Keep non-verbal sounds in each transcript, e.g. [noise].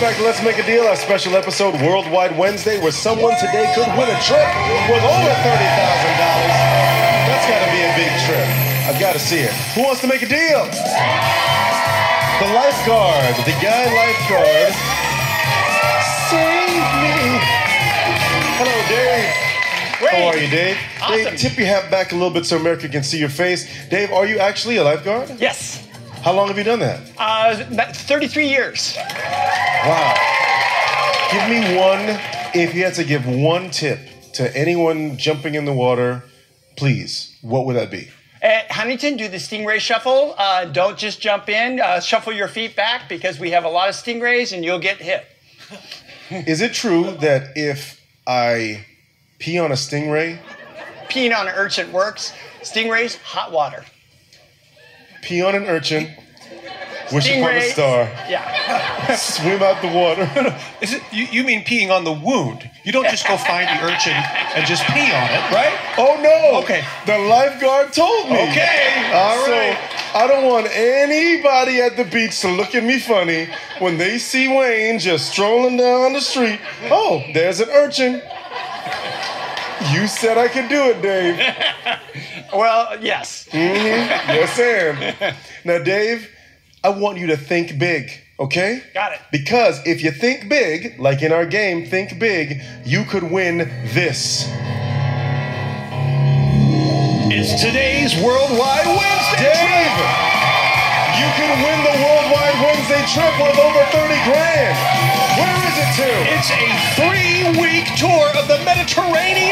Welcome back to Let's Make a Deal, our special episode, Worldwide Wednesday, where someone today could win a trip with over $30,000. That's got to be a big trip. I've got to see it. Who wants to make a deal? The lifeguard, the guy lifeguard. Save me. Hello, Dave. How are you, Dave? Awesome. Dave, tip your hat back a little bit so America can see your face. Dave, are you actually a lifeguard? Yes. How long have you done that? Uh, that- 33 years. Wow. Give me one, if you had to give one tip to anyone jumping in the water, please, what would that be? At Huntington, do the stingray shuffle. Uh, don't just jump in. Uh, shuffle your feet back because we have a lot of stingrays and you'll get hit. Is it true that if I pee on a stingray, Peeing on an urchin works. Stingrays, hot water. pee on an urchin, wish upon a star, Yeah. [laughs] swim out the water? [laughs] Is it you, you mean peeing on the wound? You don't just go find the urchin and just pee on it, right? Oh no! Okay. The lifeguard told me. Okay. All So- right. I don't want anybody at the beach to look at me funny when they see Wayne just strolling down the street. Oh, there's an urchin. You said I could do it, Dave. [laughs] Well, yes. Mm-hmm. Yes, Sam. Now, Dave, I want you to think big, okay? Got it. Because if you think big, like in our game, think big, you could win this. It's today's Worldwide Wednesday. Dave, you can win the Worldwide Wednesday trip worth over 30 grand. Where is it to? It's a three-week tour of the Mediterranean.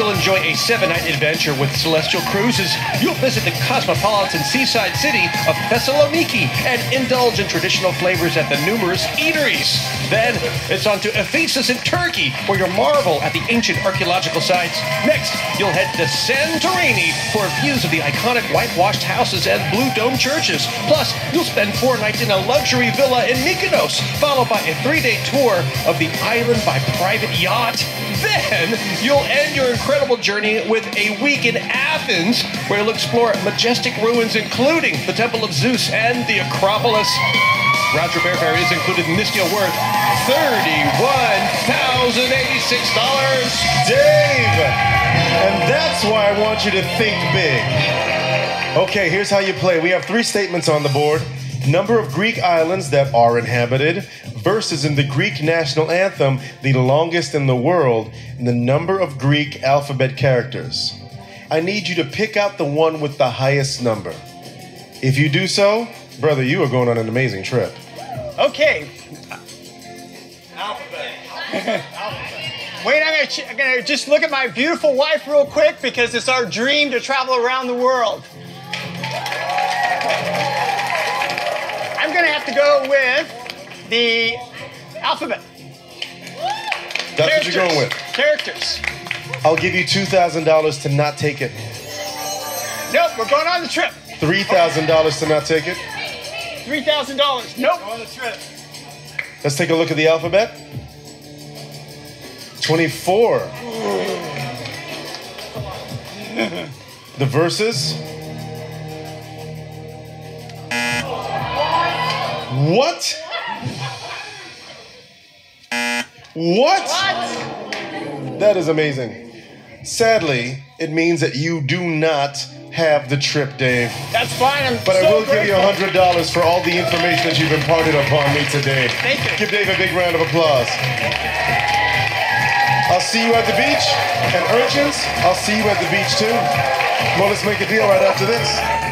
You'll enjoy a seven-night adventure with Celestyal Cruises. You'll visit the cosmopolitan seaside city of Thessaloniki and indulge in traditional flavors at the numerous eateries. Then, it's on to Ephesus in Turkey, where you'll marvel at the ancient archaeological sites. Next, you'll head to Santorini for views of the iconic whitewashed houses and blue dome churches. Plus, you'll spend four nights in a luxury villa in Mykonos, followed by a three-day tour of the island by private yacht. Then you'll end your incredible journey with a week in Athens, where you'll explore majestic ruins, including the Temple of Zeus and the Acropolis. Round trip airfare is included in this deal worth $31,086. Dave! And that's why I want you to think big. Okay, here's how you play. We have three statements on the board number of Greek islands that are inhabited, verses in the Greek national anthem, the longest in the world, and the number of Greek alphabet characters. I need you to pick out the one with the highest number. If you do so, brother, you are going on an amazing trip. Okay. Alphabet. Wait, I'm gonna, I'm gonna just look at my beautiful wife real quick because it's our dream to travel around the world. I'm gonna have to go with the alphabet. That's what you're going with. Characters. I'll give you $2,000 to not take it, Nope, we're going on the trip. $3,000 to not take it. Three thousand dollars. Nope. On the trip. Let's take a look at the alphabet. 24. the verses. What? What? That is amazing. Sadly, it means that you do not have the trip, Dave. That's fine. I'm But I so will give you grateful. $100 for all the information that you've imparted upon me today. Thank you. Give Dave a big round of applause. I'll see you at the beach. And urchins, I'll see you at the beach too. Well, let's make a deal right after this.